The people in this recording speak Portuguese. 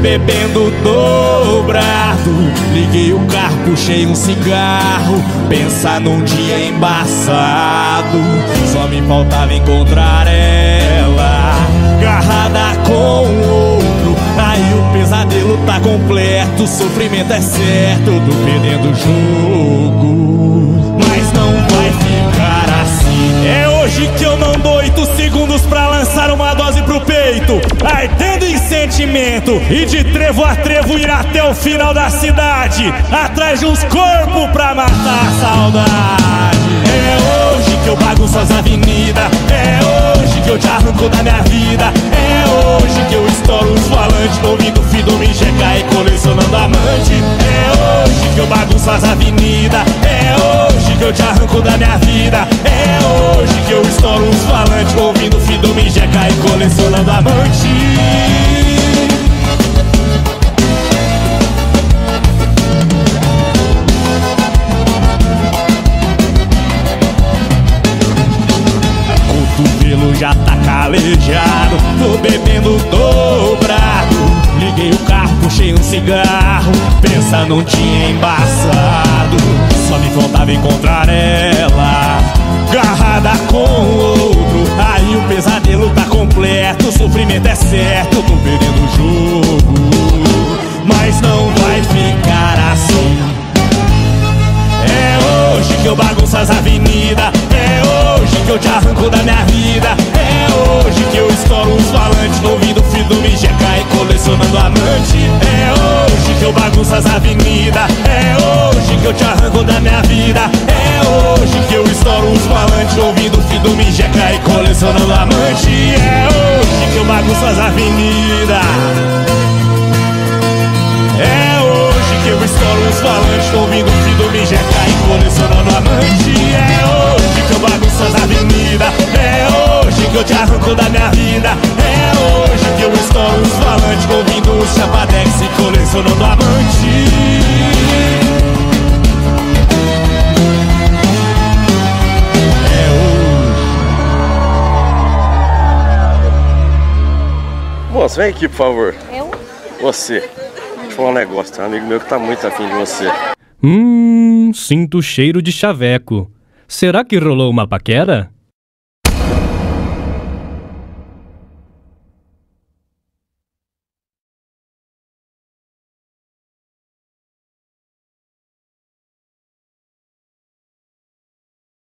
bebendo dobrado. Liguei o carro, puxei um cigarro. Pensar num dia embaçado. Só me faltava encontrar ela, agarrada com o outro. Aí o pesadelo tá completo, o sofrimento é certo. Tô perdendo o jogo, mas não vai ficar assim. É hoje que eu não dou oito segundos pra lançar uma dose pro peito. Ardendo sentimento e de trevo a trevo ir até o final da cidade. Atrás de uns corpos pra matar a saudade. É hoje que eu bagunço as avenidas. É hoje que eu te arranco da minha vida. É hoje que eu estouro os falantes. Ouvindo Fido me enxergar e colecionando amante. É hoje que eu bagunço as avenidas. É hoje que eu te arranco da minha vida. É hoje que eu estouro os falantes. Ouvindo Fido me enxergar e colecionando amante. Já tá calejado. Tô bebendo dobrado. Liguei o carro, puxei um cigarro. Pensa num dia embaçado. Só me faltava encontrar ela Garrada com o outro. Aí o pesadelo tá completo O sofrimento é certo. Tô perdendo eu te arranco da minha vida. É hoje que eu estouro os falantes ouvido filho me GK e colecionando amante. É hoje que eu bagunço as avenidas. É hoje que eu te arranco da minha vida. É hoje que eu estouro os falantes Ouvindo filho me GK e colecionando amante. É hoje que eu bagunço as avenidas. É hoje que eu estouro os falantes ouvindo o filho me injetar e colecionando amante. É hoje que eu bagunço as eu te arranco da minha vida É hoje que eu estouro os falantes Ouvindo os chapadex e colecionando amante É hoje Moça, vem aqui, por favor. Eu? Você. Deixa eu falar um negócio, tem um amigo meu que tá muito afim de você. Hum, sinto cheiro de chaveco. Será que rolou uma paquera?